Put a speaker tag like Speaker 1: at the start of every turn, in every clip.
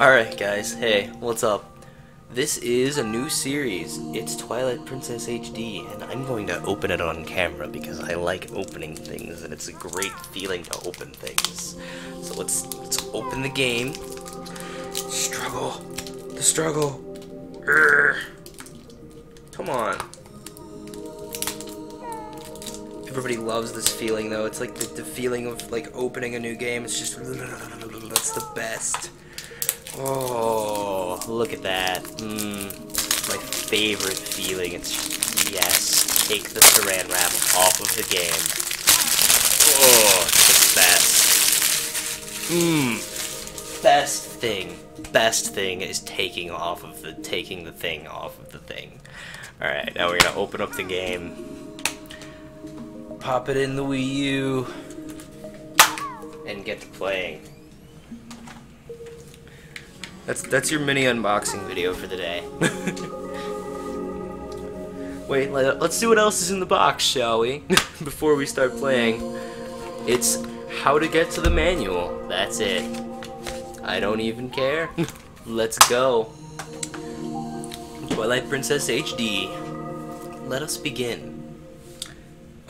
Speaker 1: Alright guys, hey, what's up? This is a new series. It's Twilight Princess HD, and I'm going to open it on camera because I like opening things, and it's a great feeling to open things. So let's let's open the game. Struggle, the struggle. Urgh. Come on. Everybody loves this feeling though. It's like the, the feeling of like opening a new game. It's just that's the best. Oh, look at that. Mmm. My favorite feeling. It's yes. Take the saran wrap off of the game. Oh, it's the best. Mmm. Best thing. Best thing is taking off of the taking the thing off of the thing. Alright, now we're gonna open up the game. Pop it in the Wii U. And get to playing. That's that's your mini unboxing video for the day. Wait, let, us see what else is in the box, shall we? Before we start playing. It's how to get to the manual. That's it. I don't even care. Let's go. Twilight Princess HD. Let us begin.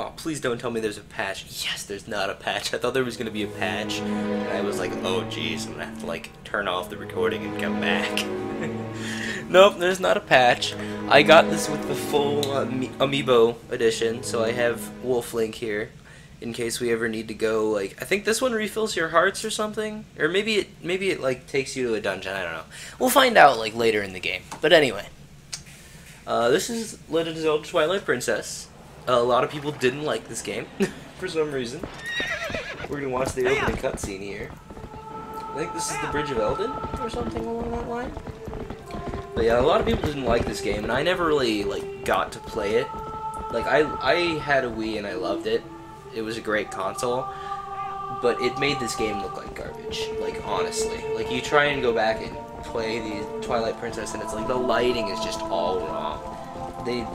Speaker 1: Oh, please don't tell me there's a patch. Yes, there's not a patch. I thought there was going to be a patch. And I was like, oh jeez, I'm going to have to like turn off the recording and come back. nope, there's not a patch. I got this with the full uh, Amiibo edition, so I have Wolf Link here in case we ever need to go like I think this one refills your hearts or something or maybe it maybe it like takes you to a dungeon I don't know we'll find out like later in the game but anyway uh, this is Legend of Zelda Twilight Princess a lot of people didn't like this game for some reason. We're gonna watch the opening cutscene here. I think this is the Bridge of Eldin or something along that line. But yeah, a lot of people didn't like this game, and I never really like got to play it. Like I I had a Wii and I loved it. It was a great console, but it made this game look like garbage. Like honestly, like you try and go back and play the Twilight Princess, and it's like the lighting is just all wrong. They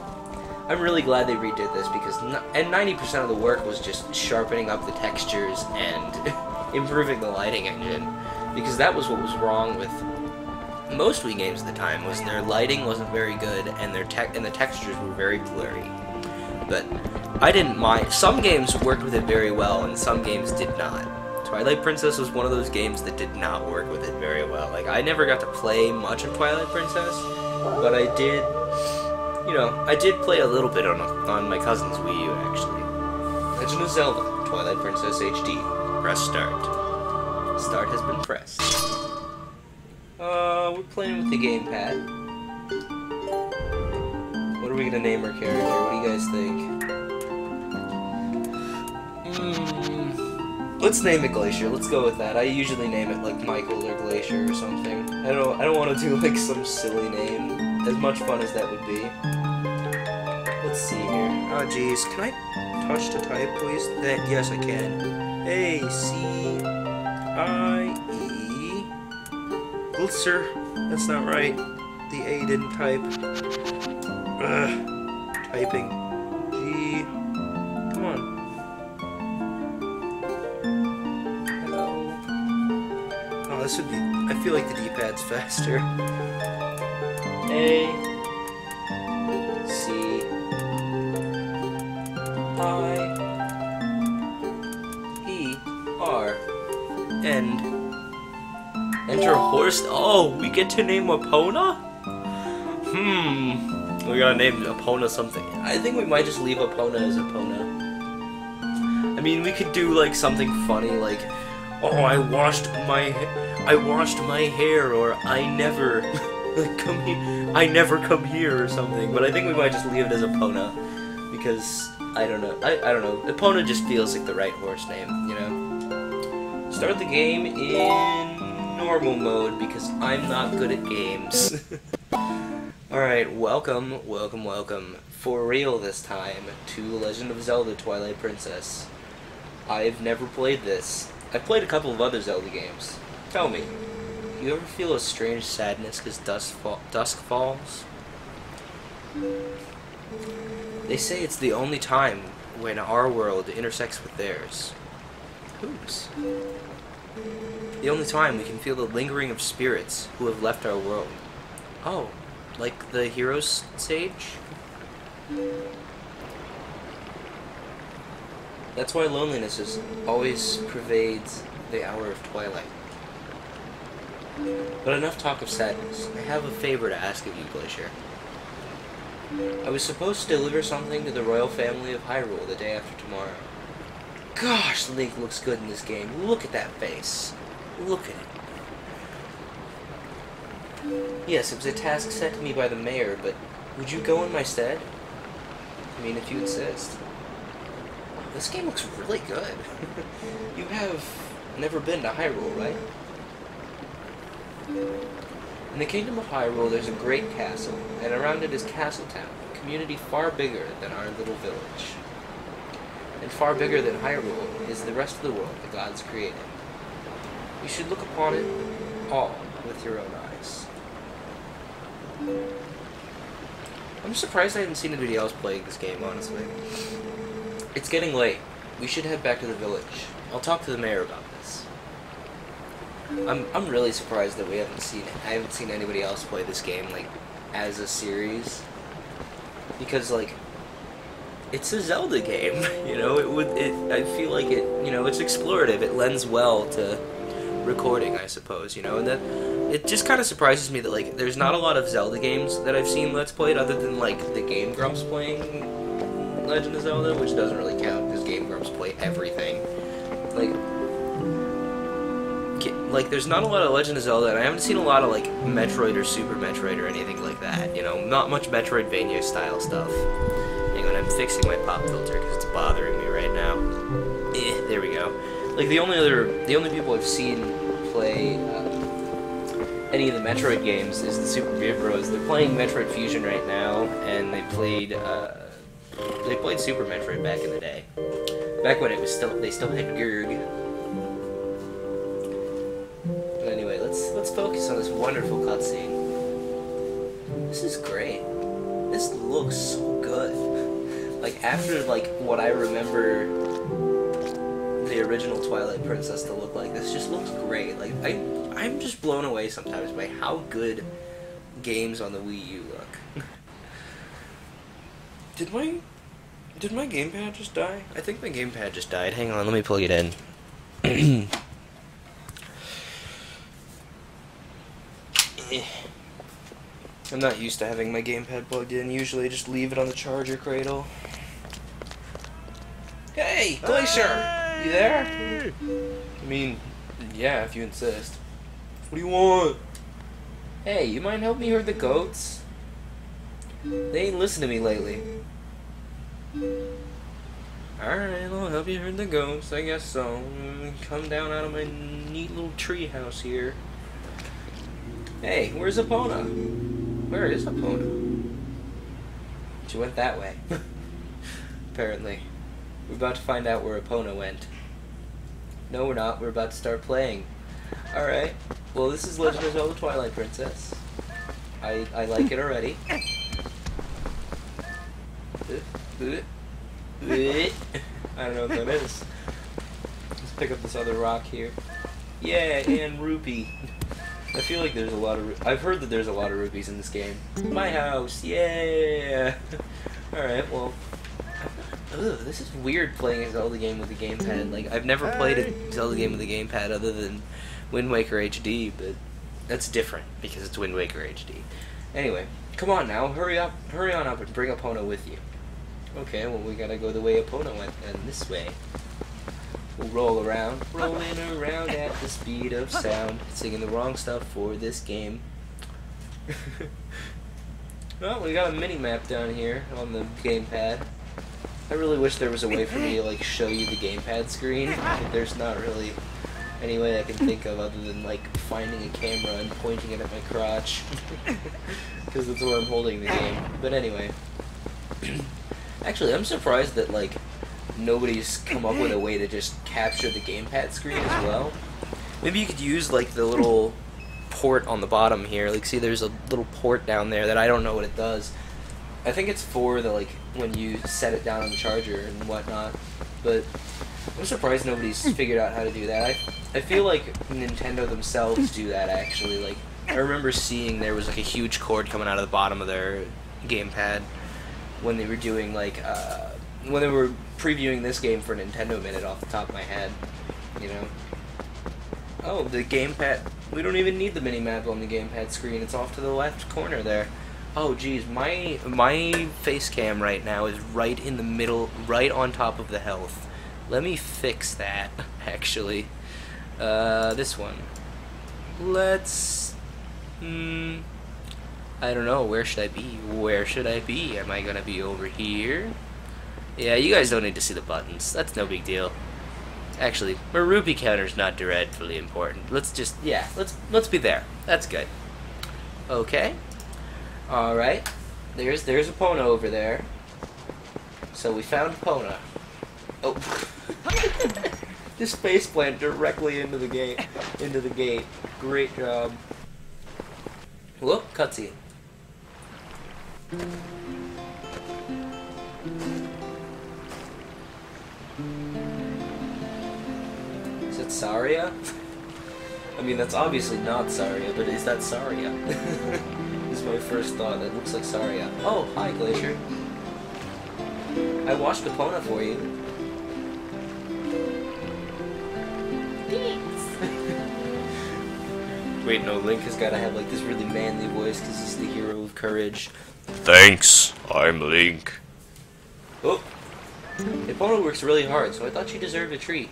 Speaker 1: I'm really glad they redid this because and 90% of the work was just sharpening up the textures and improving the lighting engine because that was what was wrong with most Wii games at the time was their lighting wasn't very good and their tech and the textures were very blurry. But I didn't mind. Some games worked with it very well and some games did not. Twilight Princess was one of those games that did not work with it very well. Like I never got to play much of Twilight Princess, but I did you know, I did play a little bit on on my cousin's Wii U actually. Legend of Zelda: Twilight Princess HD. Press start. Start has been pressed. Uh, we're playing with the gamepad. What are we gonna name our character? What do you guys think? Mm, let's name it Glacier. Let's go with that. I usually name it like Michael or Glacier or something. I don't. I don't want to do like some silly name as much fun as that would be. Oh, jeez. Can I touch to type, please? That, yes, I can. A, C, I, E. Glitzer. That's not right. The A didn't type. Ugh. Typing. G. Come on. Hello. Oh, this would be... I feel like the D-pad's faster. A I E R and enter horse. Oh, we get to name Epona? Hmm. We gotta name Epona something. I think we might just leave Epona as Epona. I mean, we could do like something funny like, oh, I washed my, I washed my hair, or I never. come here I never come here or something but I think we might just leave it as Epona because I don't know. I, I don't know. Epona just feels like the right horse name you know? Start the game in normal mode because I'm not good at games. Alright welcome welcome welcome. For real this time to Legend of Zelda Twilight Princess. I've never played this. I've played a couple of other Zelda games. Tell me do you ever feel a strange sadness because dusk, fall dusk falls? They say it's the only time when our world intersects with theirs. Whose? The only time we can feel the lingering of spirits who have left our world. Oh, like the hero's sage? That's why loneliness is always pervades the hour of twilight. But enough talk of sadness. I have a favor to ask of you, Glacier. I was supposed to deliver something to the royal family of Hyrule the day after tomorrow. Gosh, Link looks good in this game. Look at that face. Look at it. Yes, it was a task set to me by the mayor, but would you go in my stead? I mean, if you insist. This game looks really good. you have never been to Hyrule, right? In the Kingdom of Hyrule, there's a great castle, and around it is Castletown, a community far bigger than our little village. And far bigger than Hyrule is the rest of the world the gods created. You should look upon it all with your own eyes. I'm surprised I haven't seen anybody else playing this game, honestly. It's getting late. We should head back to the village. I'll talk to the mayor about this. I'm I'm really surprised that we haven't seen I haven't seen anybody else play this game like as a series. Because like it's a Zelda game, you know. It would it I feel like it, you know, it's explorative. It lends well to recording, I suppose, you know. And that it just kind of surprises me that like there's not a lot of Zelda games that I've seen let's played other than like the Game Grumps playing Legend of Zelda, which doesn't really count because Game Grumps play everything. Like there's not a lot of Legend of Zelda, and I haven't seen a lot of like Metroid or Super Metroid or anything like that. You know, not much Metroidvania style stuff. Hang on, I'm fixing my pop filter because it's bothering me right now. Eh, there we go. Like the only other, the only people I've seen play. Uh, any of the Metroid games is the Super Beard Bros. They're playing Metroid Fusion right now, and they played uh, they played Super Metroid back in the day. Back when it was still they still had Gurg. After like what I remember the original Twilight Princess to look like, this just looks great. Like I I'm just blown away sometimes by how good games on the Wii U look. Did my did my gamepad just die? I think my gamepad just died. Hang on, let me plug it in. Eh. I'm not used to having my gamepad plugged in. Usually I just leave it on the charger cradle. Hey, Glacier! Hey! You there? I mean, yeah, if you insist. What do you want? Hey, you mind help me herd the goats? They ain't listened to me lately. Alright, I'll help you herd the goats, I guess so. Come down out of my neat little tree house here. Hey, where's Epona? Where is Epona? She went that way. Apparently. We're about to find out where Epona went. No, we're not. We're about to start playing. Alright. Well, this is Legend of Zelda Twilight Princess. I, I like it already. I don't know what that is. Let's pick up this other rock here. Yeah, and rupee. I feel like there's a lot of. I've heard that there's a lot of rupees in this game. My house, yeah. All right, well. Ugh, this is weird playing a Zelda game with a gamepad. Like I've never played a Zelda game with a gamepad other than Wind Waker HD, but that's different because it's Wind Waker HD. Anyway, come on now, hurry up, hurry on up and bring Epona with you. Okay, well we gotta go the way Epona went, and this way. We'll roll around, rolling around at the speed of sound, singing the wrong stuff for this game. well, we got a mini map down here on the gamepad. I really wish there was a way for me to like show you the gamepad screen, but there's not really any way I can think of other than like finding a camera and pointing it at my crotch, because that's where I'm holding the game. But anyway. Actually, I'm surprised that like nobody's come up with a way to just capture the gamepad screen as well. Maybe you could use like the little port on the bottom here. Like, see, there's a little port down there that I don't know what it does. I think it's for the like when you set it down on the charger and whatnot. But I'm surprised nobody's figured out how to do that. I, I feel like Nintendo themselves do that actually. Like I remember seeing there was like a huge cord coming out of the bottom of their gamepad when they were doing like uh, when they were previewing this game for Nintendo Minute off the top of my head. You know. Oh, the gamepad. We don't even need the mini map on the gamepad screen. It's off to the left corner there. Oh, geez, my my face cam right now is right in the middle, right on top of the health. Let me fix that. Actually, uh, this one. Let's. Hmm. I don't know. Where should I be? Where should I be? Am I gonna be over here? Yeah, you guys don't need to see the buttons. That's no big deal. Actually, my rupee counter's not dreadfully important. Let's just yeah, let's let's be there. That's good. Okay. All right. There's there's Epona over there. So we found Epona. Oh. this face plant directly into the gate. Into the gate. Great job. Look, cutscene. Is it Saria? I mean, that's obviously not Saria, but is that Saria? is my first thought. That looks like Saria. Oh, hi, Glacier. I washed Epona for you. Thanks! Wait, no, Link has got to have like this really manly voice because he's the hero of courage.
Speaker 2: Thanks, I'm Link.
Speaker 1: Oh, Epona works really hard, so I thought she deserved a treat.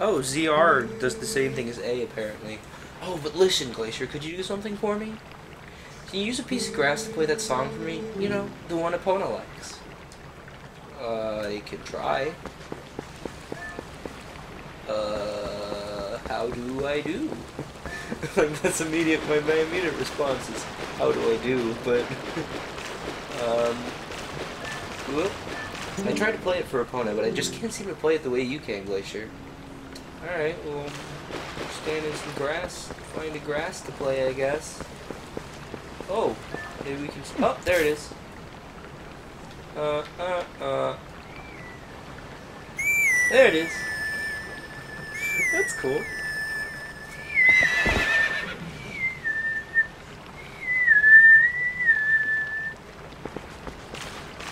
Speaker 1: Oh, ZR does the same thing as A apparently. Oh, but listen, Glacier, could you do something for me? Can you use a piece of grass to play that song for me? You know, the one Epona likes. Uh, I could try. Uh, how do I do? that's immediate. My, my immediate response is, how do I do? But um, whoop. I tried to play it for Epona, but I just can't seem to play it the way you can, Glacier. All right, well, stand in some grass, find a grass to play, I guess. Oh, maybe we can. Oh, there it is. Uh, uh, uh. There it is. That's cool.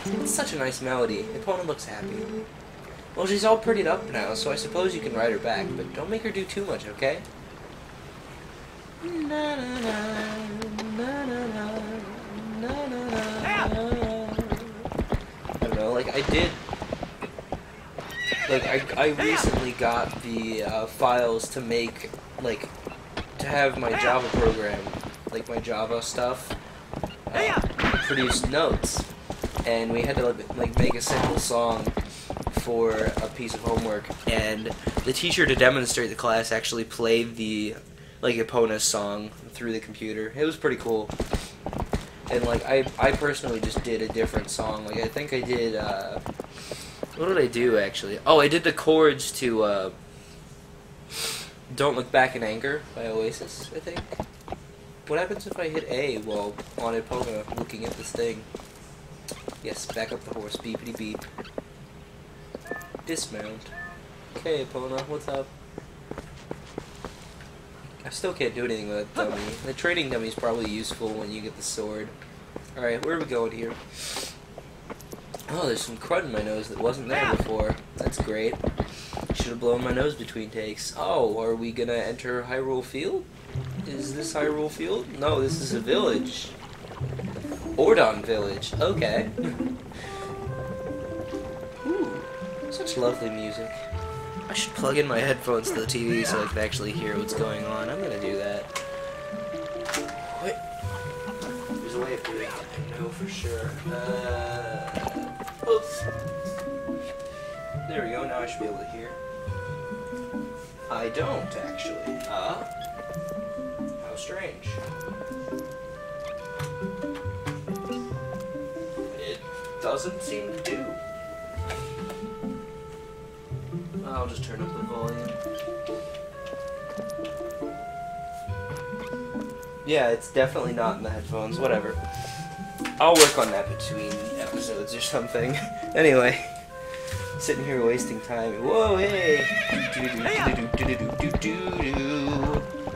Speaker 1: It's such a nice melody. Epona looks happy. Well, she's all prettied up now, so I suppose you can ride her back, but don't make her do too much, okay? I I did... Like, I, I recently got the uh, files to make, like, to have my Java program, like my Java stuff, uh, produce notes. And we had to, like, make a simple song for a piece of homework, and the teacher to demonstrate the class actually played the like Epona song through the computer. It was pretty cool. And like I I personally just did a different song. Like I think I did uh what did I do actually? Oh, I did the chords to uh Don't Look Back in Anger by Oasis, I think. What happens if I hit A while on Epona looking at this thing? Yes, back up the horse, beepity beep. Dismount. Okay, Epona, what's up? I still can't do anything with that dummy. The trading dummy is probably useful when you get the sword. Alright, where are we going here? Oh, there's some crud in my nose that wasn't there ah. before. That's great. Should have blown my nose between takes. Oh, are we gonna enter Hyrule Field? Is this Hyrule Field? No, this is a village. Ordon Village. Okay. Ooh, such lovely music. I should plug in my headphones to the TV so I can actually hear what's going on. I'm gonna do that. Wait. There's a way of doing it. I know for sure. Uh, oops. There we go. Now I should be able to hear. I don't actually. Ah. How strange. It doesn't seem to do. I'll just turn up the volume. Yeah, it's definitely not in the headphones, whatever. I'll work on that between episodes or something. anyway, sitting here wasting time. Whoa, hey!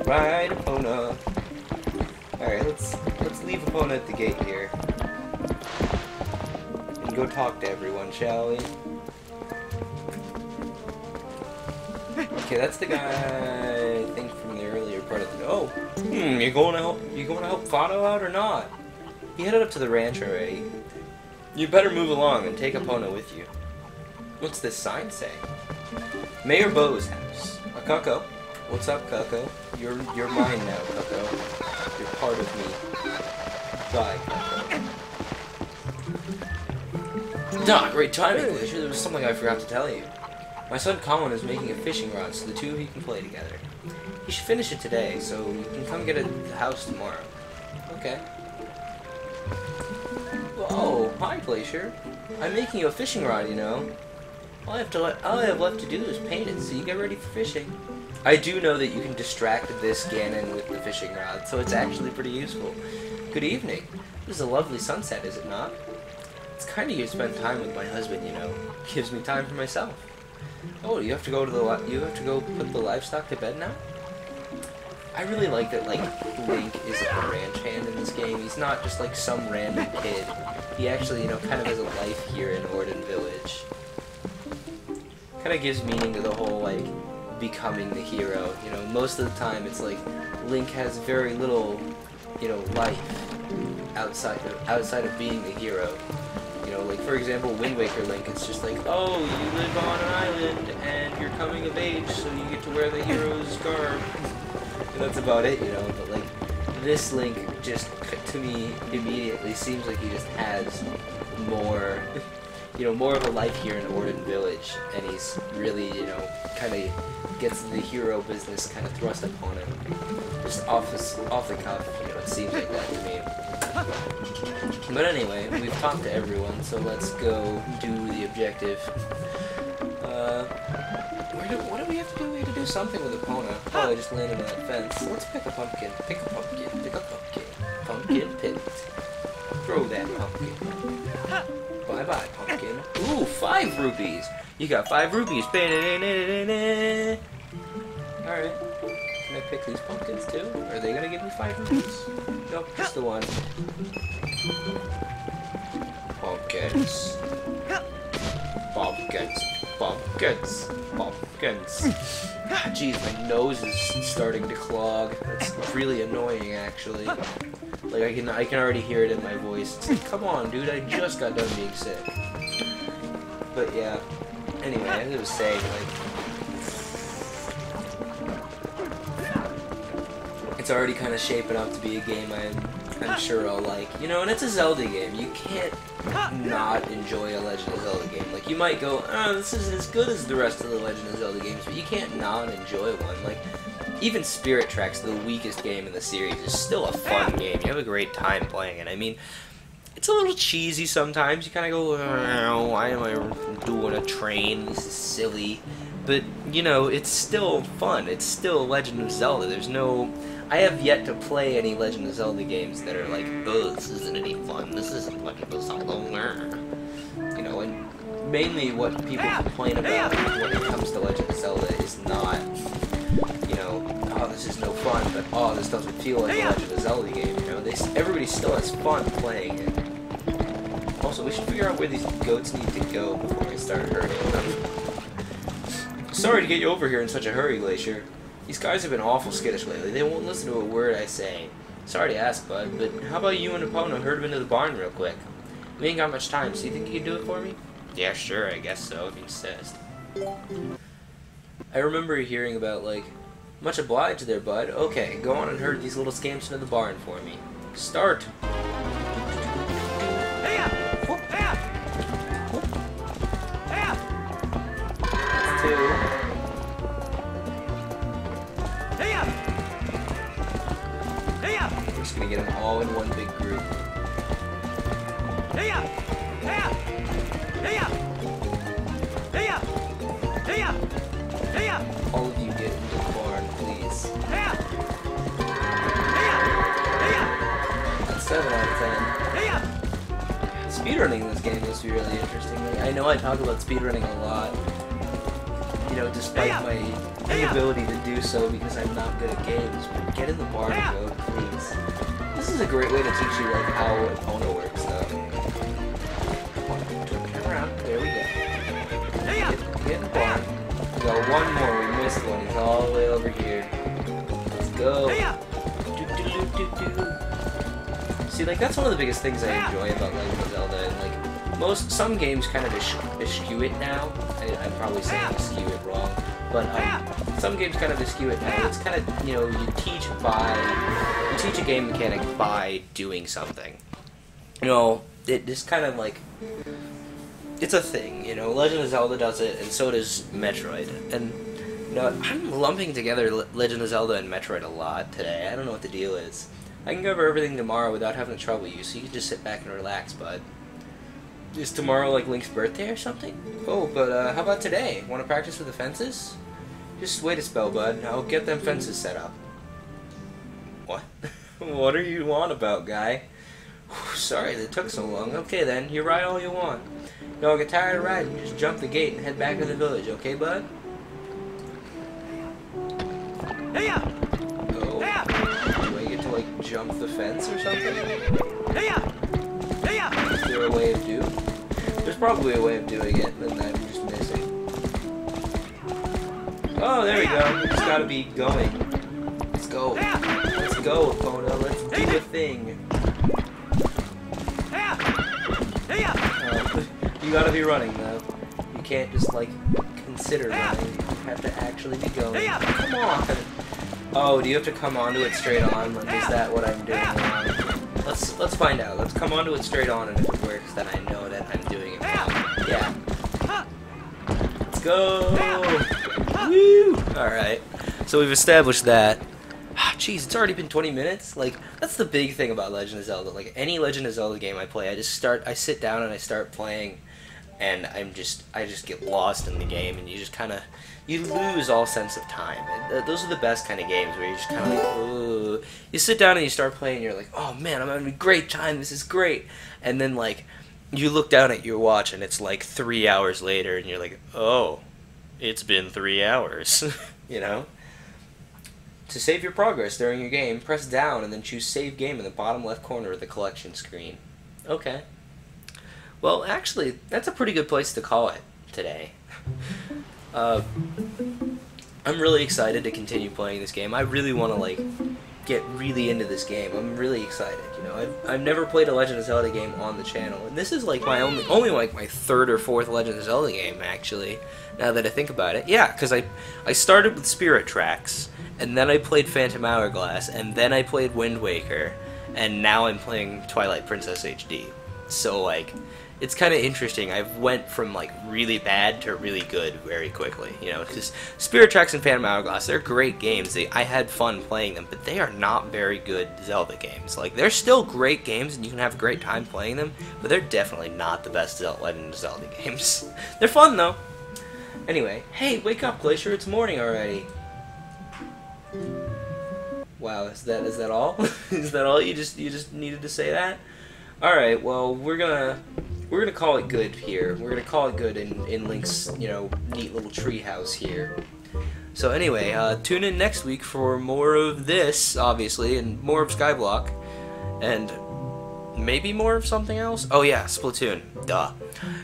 Speaker 1: Ride Epona. Alright, let's let's leave Epona at the gate here. And go talk to everyone, shall we? Okay, that's the guy I think from the earlier part of the Oh! Hmm, you going to help you going to help Fado out or not? He headed up to the ranch already. You better move along and take Epona with you. What's this sign say? Mayor Bo's house. A Cucco. What's up, Cucco? You're you're mine now, Cucco. You're part of me. Bye, Cucco. Nah, great timing, Glacier. There was something I forgot to tell you. My son Colin is making a fishing rod so the two of you can play together. He should finish it today, so you can come get it at the house tomorrow. Okay. Oh, hi, Glacier. I'm making you a fishing rod, you know. All I have to all I have left to do is paint it, so you get ready for fishing. I do know that you can distract this Ganon with the fishing rod, so it's actually pretty useful. Good evening. This is a lovely sunset, is it not? It's kind of you to spend time with my husband, you know. Gives me time for myself. Oh, you have to go to the you have to go put the livestock to bed now. I really like that like Link is a ranch hand in this game. He's not just like some random kid. He actually, you know, kind of has a life here in Ordon Village. Kind of gives meaning to the whole like becoming the hero. You know, most of the time it's like Link has very little, you know, life outside of outside of being the hero. Like for example, Wind Waker Link, it's just like, oh, you live on an island and you're coming of age, so you get to wear the hero's garb. And that's about it, you know. But like, this Link just to me immediately seems like he just has more, you know, more of a life here in Ordon Village, and he's really, you know, kind of gets the hero business kind of thrust upon him, just off the off the cuff. You know, it seems like that to me. But anyway, we've talked to everyone, so let's go do the objective. Uh, where do, what do we have to do? We have to do something with Epona. Oh, I just landed on that fence. Let's pick a pumpkin. Pick a pumpkin. Pick a pumpkin. Pumpkin picked. Throw that pumpkin. Bye bye, pumpkin. Ooh, five rupees. You got five rupees. Alright. I pick these pumpkins too? Are they gonna give me five rupees? Nope, just the one. Pumpkins. Pumpkins. Pumpkins. Pumpkins. Ah, Jeez, my nose is starting to clog. That's really annoying, actually. Like I can, I can already hear it in my voice. It's like, come on, dude, I just got done being sick. But yeah. Anyway, I was saying, like, it's already kind of shaping up to be a game I'm, I'm sure I'll like. You know, and it's a Zelda game. You can't not enjoy a Legend of Zelda game. Like, you might go, oh, this isn't as good as the rest of the Legend of Zelda games, but you can't not enjoy one. Like, even Spirit Tracks, the weakest game in the series, is still a fun game. You have a great time playing it. I mean, it's a little cheesy sometimes. You kind of go, oh, why am I doing a train? This is silly. But, you know, it's still fun. It's still Legend of Zelda. There's no... I have yet to play any Legend of Zelda games that are like, oh, this isn't any fun. This isn't Legend of Zelda. You know, and mainly what people complain about when it comes to Legend of Zelda is not, you know, oh, this is no fun, but oh, this doesn't feel like a Legend of Zelda game. You know, they everybody still has fun playing it. Also, we should figure out where these goats need to go before we start hurting them. Sorry to get you over here in such a hurry, Glacier. These guys have been awful skittish lately. They won't listen to a word I say. Sorry to ask, bud, but how about you and Epona herd them into the barn real quick? We ain't got much time, so you think you can do it for me? Yeah, sure, I guess so, if you insist. I remember hearing about, like, much obliged there, bud. Okay, go on and herd these little scamps into the barn for me. Start! Gonna get them all in one big group. All of you get into the barn, please. That's seven out of ten. This speedrunning this game must be really interesting. I know I talk about speedrunning a lot, you know, despite my inability to do so because I'm not good at games. But get in the bar and go, please. This is a great way to teach you like how Epona works, though. Turn around. There we go. Get, get in. We got one more. We missed one. He's all the way over here. Let's go. Do-do-do-do-do. See, like that's one of the biggest things I enjoy about Legend of Zelda, and like most some games kind of esch- eschew it now. I, I'm probably saying eschew it wrong, but um, some games kind of eschew it. It's kind of you know you teach by you teach a game mechanic by doing something. You know, it just kind of like it's a thing. You know, Legend of Zelda does it, and so does Metroid, and. You know, I'm lumping together Legend of Zelda and Metroid a lot today. I don't know what the deal is. I can cover everything tomorrow without having to trouble you, so you can just sit back and relax, bud. Is tomorrow like Link's birthday or something? Oh, but uh, how about today? Want to practice with the fences? Just wait a spell, bud. I'll get them fences set up. What? what are you on about, guy? Whew, Sorry that took so long. Okay then, you ride all you want. Y'all get tired of riding, just jump the gate and head back to the village, okay, bud? Hey! Oh. Do I get to like jump the fence or something? Hey Is there a way of do? There's probably a way of doing it that I'm just missing. Oh, there we go. We just gotta be going. Let's go. Let's go, Epona. Let's do the thing. Uh, you gotta be running though. You can't just like consider running. You have to actually be going. Come on. Oh, do you have to come onto it straight on? Like, is that what I'm doing? Let's let's find out. Let's come onto it straight on, and if it works, then I know Yeah. Let's go. Woo! All right. So we've established that. Ah, Jeez, it's already been 20 minutes. Like that's the big thing about Legend of Zelda. Like any Legend of Zelda game I play, I just start, I sit down and I start playing, and I'm just, I just get lost in the game, and you just kind of, you lose all sense of time. Those are the best kind of games where you're just kind of like, you sit down and you start playing, and you're like, oh man, I'm having a great time. This is great. And then like, you look down at your watch, and it's like three hours later, and you're like, oh, it's been three hours. you know. To save your progress during your game, press down and then choose Save Game in the bottom left corner of the collection screen. Okay. Well, actually, that's a pretty good place to call it today. Uh, I'm really excited to continue playing this game. I really want to like get really into this game. I'm really excited. You know, I've, I've never played a Legend of Zelda game on the channel, and this is like my only only like my third or fourth Legend of Zelda game actually. Now that I think about it, yeah, because I I started with Spirit Tracks, and then I played Phantom Hourglass, and then I played Wind Waker, and now I'm playing Twilight Princess HD. So like, it's kind of interesting. I've went from like really bad to really good very quickly. You know, because Spirit Tracks and Phantom Hourglass, they're great games. They, I had fun playing them, but they are not very good Zelda games. Like they're still great games, and you can have a great time playing them, but they're definitely not the best Zelda, Legend of Zelda games. they're fun though. Anyway, hey, wake up, Glacier! It's morning already. Wow, is that is that all? is that all? You just you just needed to say that? All right. Well, we're gonna we're gonna call it good here. We're gonna call it good in in Link's you know neat little treehouse here. So anyway, uh, tune in next week for more of this, obviously, and more of Skyblock, and maybe more of something else. Oh yeah, Splatoon. Duh.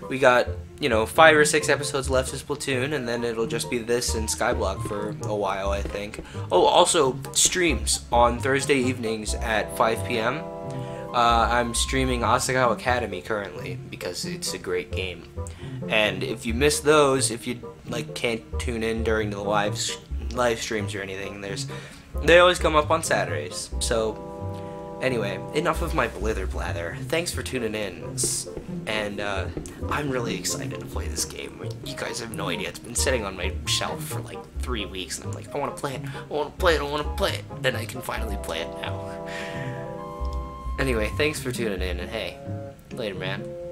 Speaker 1: We got you know five or six episodes left of Splatoon, and then it'll just be this and Skyblock for a while, I think. Oh, also streams on Thursday evenings at 5 p.m. Uh, I'm streaming Asagao Academy currently because it's a great game. And if you miss those, if you like can't tune in during the live live streams or anything, there's they always come up on Saturdays. So anyway, enough of my blither blather. Thanks for tuning in, and uh, I'm really excited to play this game. You guys have no idea. It's been sitting on my shelf for like three weeks, and I'm like, I want to play it. I want to play it. I want to play it. Then I can finally play it now. Anyway, thanks for tuning in, and hey, later, man.